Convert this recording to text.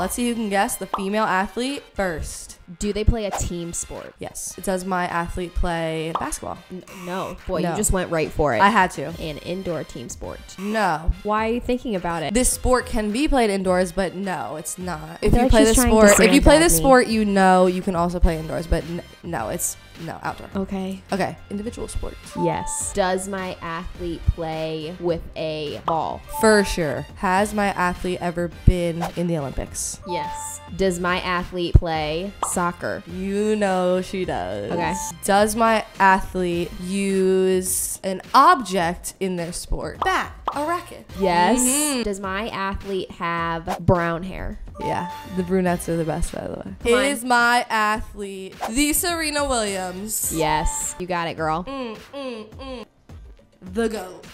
Let's see who can guess the female athlete first. Do they play a team sport? Yes. Does my athlete play basketball? N- no. Boy, No. you just went right for it. I had to. An indoor team sport. No. Why are you thinking about it? This sport can be played indoors, but no, it's not. If feel you like play she's the trying to sport, if you play sandbag me. sport, you know you can also play indoors, but n- no, it's no outdoor. okay. Okay, individual sports. Yes. Does my athlete play with a ball? For sure. Has my athlete ever been in the Olympics? Yes. Does my athlete play soccer? You know she does. Okay. Does my athlete use an object in their sport? Bat, a racket. Yes. Mhm. Does my athlete have brown hair? Yeah, the brunettes are the best, by the way. Come on. Is my athlete the Serena Williams? Yes. You got it, girl. Mm, mm, mm. The GOAT.